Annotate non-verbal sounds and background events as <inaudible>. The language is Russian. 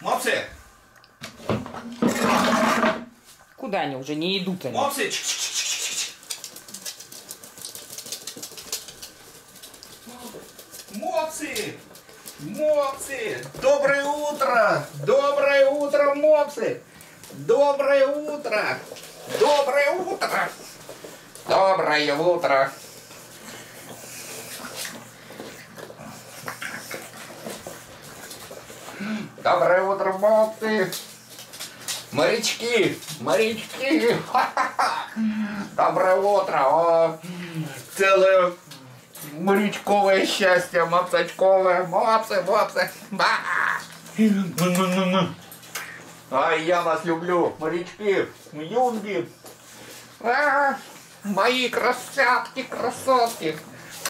Мопсы! Куда они уже не идут они? Мопсы! Мопсы! Мопсы! Доброе утро! Доброе утро, мопсы! Доброе утро! Доброе утро! Доброе утро! Доброе утро, мопсы! Морячки! Морячки! Ха-ха-ха! <laughs> Доброе утро! О, целое морячковое счастье, мопсачковое! Мопсы, мопсы! Ай, я вас люблю, морячки, юнги! А, мои красотки, красотки!